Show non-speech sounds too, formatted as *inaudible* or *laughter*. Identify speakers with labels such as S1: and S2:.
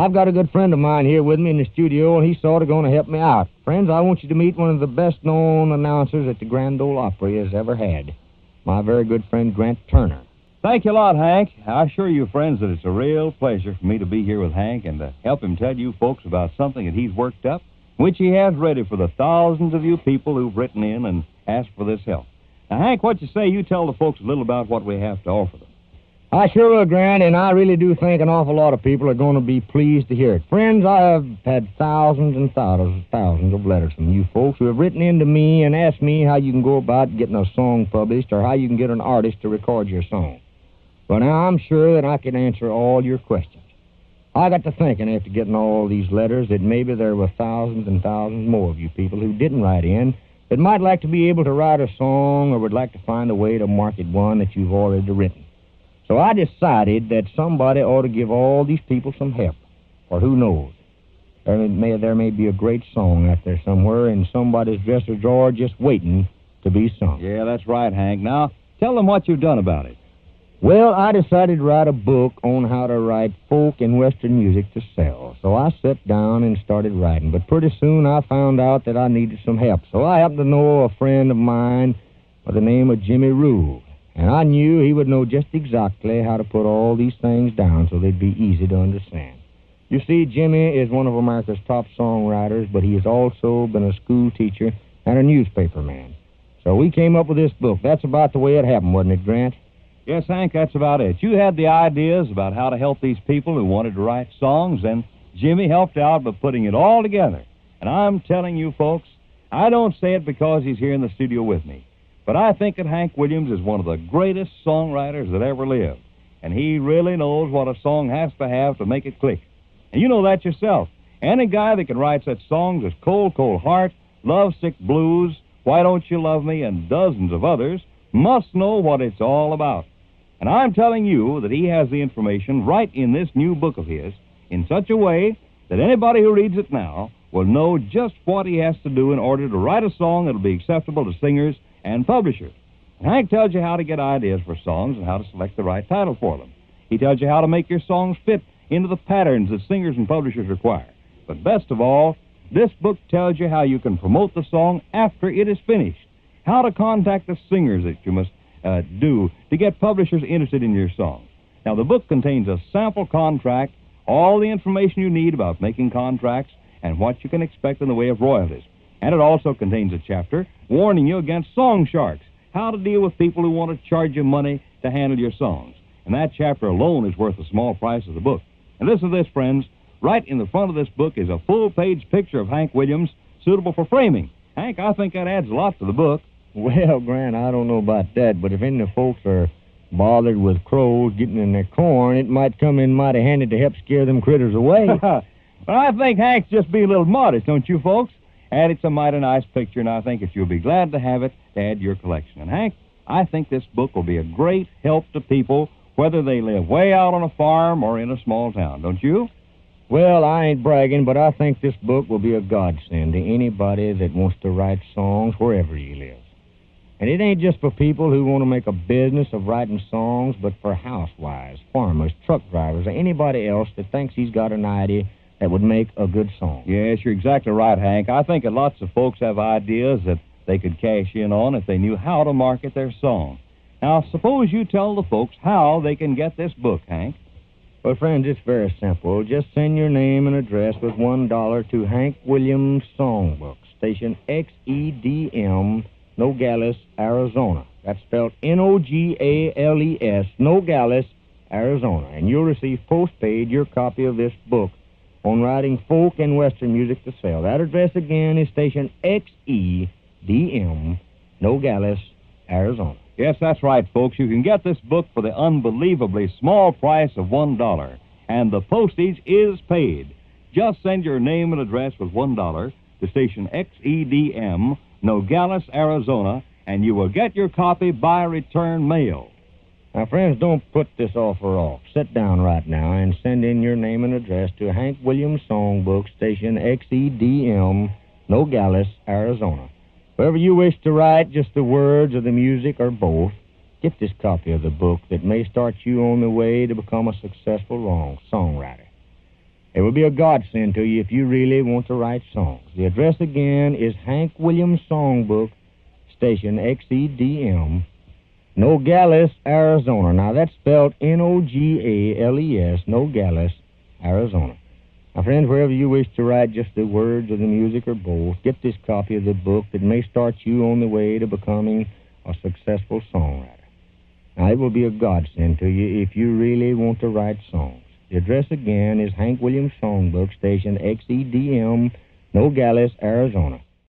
S1: I've got a good friend of mine here with me in the studio, and he's sort of going to help me out. Friends, I want you to meet one of the best known announcers that the Grand Ole Opry has ever had. My very good friend, Grant Turner.
S2: Thank you a lot, Hank. I assure you, friends, that it's a real pleasure for me to be here with Hank and to help him tell you folks about something that he's worked up, which he has ready for the thousands of you people who've written in and asked for this help. Now, Hank, what you say? You tell the folks a little about what we have to offer them.
S1: I sure will, Grant, and I really do think an awful lot of people are going to be pleased to hear it. Friends, I have had thousands and thousands, and thousands of letters from you folks who have written in to me and asked me how you can go about getting a song published or how you can get an artist to record your song. Well, now, I'm sure that I can answer all your questions. I got to thinking after getting all these letters that maybe there were thousands and thousands more of you people who didn't write in that might like to be able to write a song or would like to find a way to market one that you've already written. So I decided that somebody ought to give all these people some help. Or who knows? There may, there may be a great song out there somewhere in somebody's dresser drawer just waiting to be sung.
S2: Yeah, that's right, Hank. Now, tell them what you've done about it.
S1: Well, I decided to write a book on how to write folk and western music to sell. So I sat down and started writing. But pretty soon I found out that I needed some help. So I happened to know a friend of mine by the name of Jimmy Rule. And I knew he would know just exactly how to put all these things down so they'd be easy to understand. You see, Jimmy is one of America's top songwriters, but he has also been a school teacher and a newspaper man. So we came up with this book. That's about the way it happened, wasn't it, Grant?
S2: Yes, Hank, that's about it. You had the ideas about how to help these people who wanted to write songs, and Jimmy helped out by putting it all together. And I'm telling you, folks, I don't say it because he's here in the studio with me. But I think that Hank Williams is one of the greatest songwriters that ever lived. And he really knows what a song has to have to make it click. And you know that yourself. Any guy that can write such songs as Cold, Cold Heart, Lovesick Blues, Why Don't You Love Me, and dozens of others must know what it's all about. And I'm telling you that he has the information right in this new book of his in such a way that anybody who reads it now will know just what he has to do in order to write a song that'll be acceptable to singers and publishers. Hank tells you how to get ideas for songs and how to select the right title for them. He tells you how to make your songs fit into the patterns that singers and publishers require. But best of all, this book tells you how you can promote the song after it is finished, how to contact the singers that you must uh, do to get publishers interested in your song. Now, the book contains a sample contract, all the information you need about making contracts, and what you can expect in the way of royalties. And it also contains a chapter warning you against song sharks, how to deal with people who want to charge you money to handle your songs. And that chapter alone is worth the small price of the book. And listen to this, friends. Right in the front of this book is a full page picture of Hank Williams, suitable for framing. Hank, I think that adds a lot to the book.
S1: Well, Grant, I don't know about that, but if any folks are bothered with crows getting in their corn, it might come in mighty handy to help scare them critters away. *laughs*
S2: well, I think Hank's just being a little modest, don't you, folks? And it's a mighty nice picture, and I think that you'll be glad to have it to add your collection. And Hank, I think this book will be a great help to people, whether they live way out on a farm or in a small town, don't you?
S1: Well, I ain't bragging, but I think this book will be a godsend to anybody that wants to write songs wherever he lives. And it ain't just for people who want to make a business of writing songs, but for housewives, farmers, truck drivers, or anybody else that thinks he's got an idea that would make a good song.
S2: Yes, you're exactly right, Hank. I think that lots of folks have ideas that they could cash in on if they knew how to market their song. Now, suppose you tell the folks how they can get this book, Hank.
S1: Well, friends, it's very simple. Just send your name and address with one dollar to Hank Williams Songbook, station XEDM, Nogales, Arizona. That's spelled N-O-G-A-L-E-S, Nogales, Arizona. And you'll receive postpaid your copy of this book on writing folk and western music to sell. That address again is station XEDM, Nogales, Arizona.
S2: Yes, that's right, folks. You can get this book for the unbelievably small price of $1, and the postage is paid. Just send your name and address with $1 to station XEDM, Nogales, Arizona, and you will get your copy by return mail.
S1: Now, friends, don't put this offer off. Sit down right now and send in your name and address to Hank Williams Songbook, station XEDM, Nogales, Arizona. Wherever you wish to write, just the words or the music or both, get this copy of the book that may start you on the way to become a successful songwriter. It will be a godsend to you if you really want to write songs. The address again is Hank Williams Songbook, station XEDM, Nogales, Arizona. Now that's spelled N O G A L E S, Nogales, Arizona. Now, friends, wherever you wish to write just the words or the music or both, get this copy of the book that may start you on the way to becoming a successful songwriter. Now, it will be a godsend to you if you really want to write songs. The address again is Hank Williams Songbook, station XEDM, Nogales, Arizona.